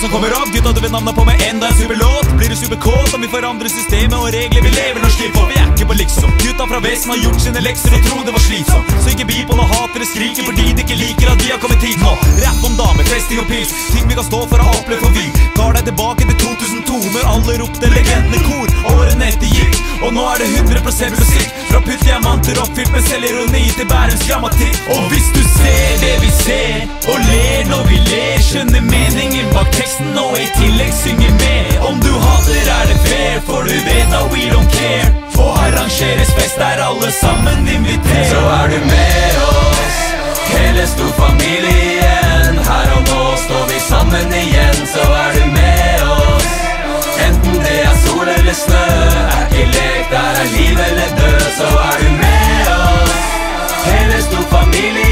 som kommer opp. Gutta, du vet navnet på med enda en superlåt. Blir du superkåt om vi forandrer systemet og regler vi lever norsk liv på? Vi er ikke på liksom. Gutta fra Vesten har gjort sine lekser og tro det var slitsomt. Så ikke bi på noe hatere skriker fordi de ikke liker at de har kommet hit nå. Rapp om damer, festing og pils. Ting vi kan stå for og oppleve for vi tar deg tilbake til 2002 når alle ropte legendene kor. Årene etter gikk, og nå er det 100% musikk. Fra puttdiamanter oppfylt med selvironi til Bærums grammatikk. Og hvis du ser det vi ser, og ler når vi ler, skjønner teksten og i tillegg synger med. Om du hater, er det fair, for du vet at we don't care. For arrangeres fest der alle sammen inviterer. Så er du med oss, hele storfamilien. Her og nå står vi sammen igjen, så er du med oss. Enten det er sol eller snø, er ikke lek, der er liv eller død, så er du med oss. Hele storfamilien,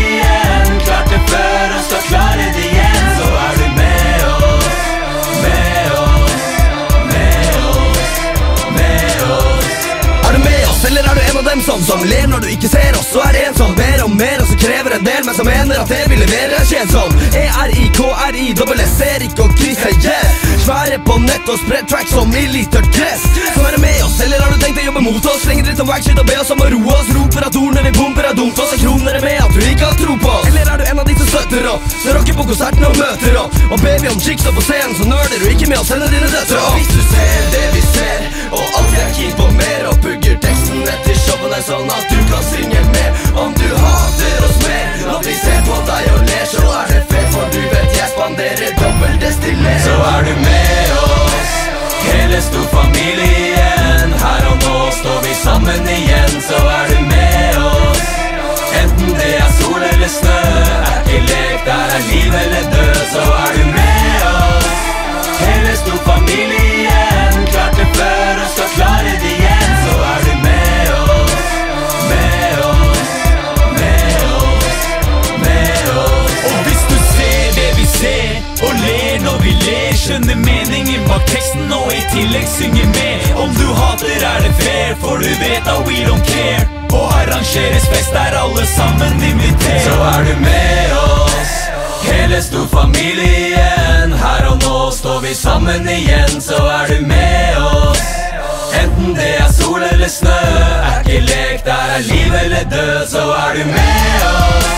du en av dem som, ler når du ikke ser oss? Så er det en som ber om mer, og så krever en del, men som mener at det vi leverer er kjedsomt. E-R-I-K-R-I-S-S, Erik og Chris hey yeah. Svære på nett og spredt tracks som i liter dress. Så er du med oss, eller har du tenkt å jobbe mot oss? Slenger dritt om wackshit og be oss om å roe oss. Roper at ordene vi pumper er dumt, og så kroner det med at du ikke har tro på oss. Eller er du en av de som støtter opp, så rocker på konsertene og møter opp? Og ber vi om chicks opp på scenen, så nøler du ikke med å sende dine døtre opp. Hvis du ser det vi ser, og alltid er keen på mer, sånn at du kan synge med. Om du hater oss mer når vi ser på deg og ler, så er det fair, for du vet jeg spanderer dobbelt destillert. Så er du med oss, hele storfamilien. Her og nå står vi sammen igjen, så er du med oss. Enten det er sol eller snø, er ikke lek, der er liv eller død, så er du med oss. Hele storfamilien, teksten og i tillegg synger med. Om du hater, er det fair, for du vet at we don't care. Og arrangeres fest der alle sammen inviterer. Så er du med oss, hele storfamilien. Her og nå står vi sammen igjen, så er du med oss. Enten det er sol eller snø, er ikke lek, der er liv eller død, så er du med oss.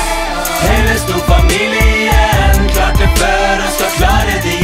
Hele storfamilien, klart det før og skal klare det igjen.